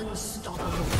Unstoppable.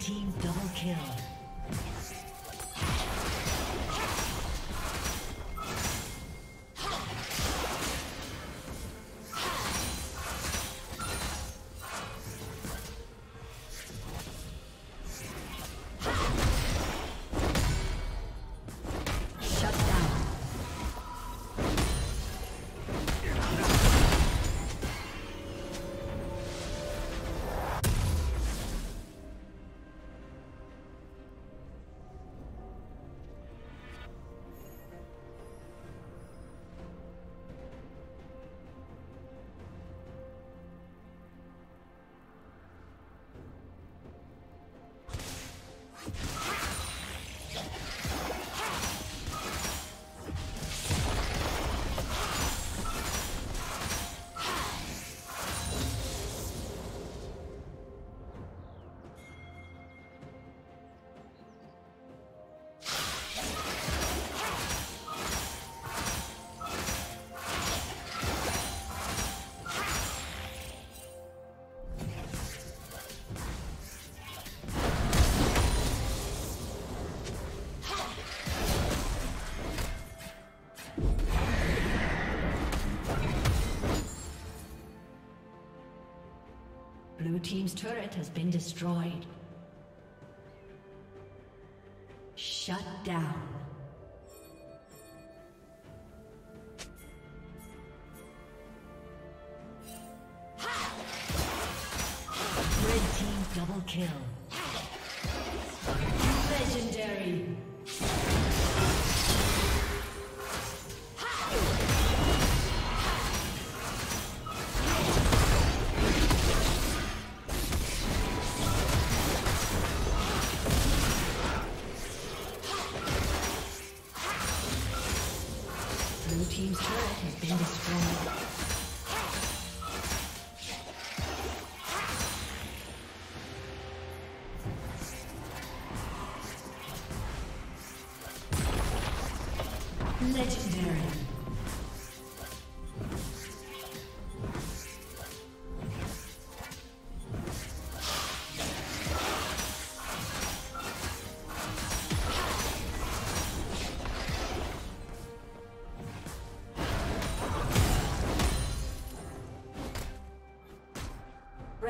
Team double kill. Turret has been destroyed. Shut down. Red team double kill. Been destroyed.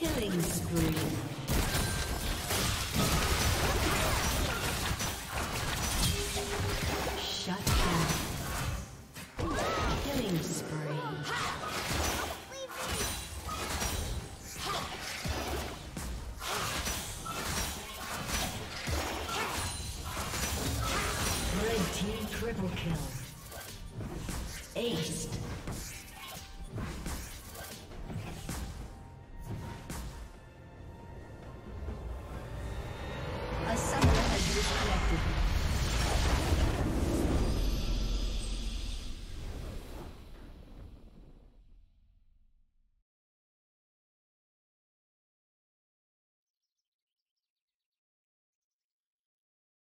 Killing spree. Shut down. Killing spree. Red team triple kill. Aced.